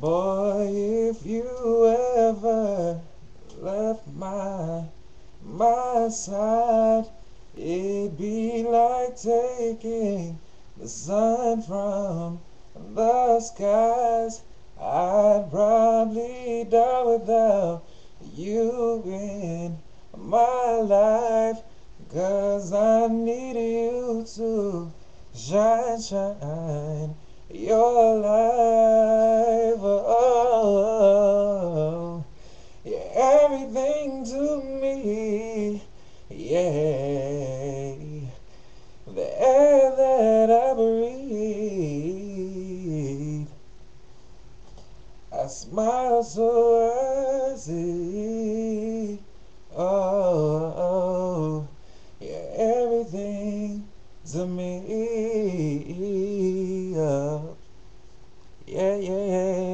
Boy, if you ever left my my side, it'd be like taking the sun from the skies. I'd probably die without you in my life. Cause I need you to shine, shine your life. To me. Yeah, the air that I breathe. I smile so I see. Oh, oh, you're everything to me. Oh, yeah, yeah, yeah.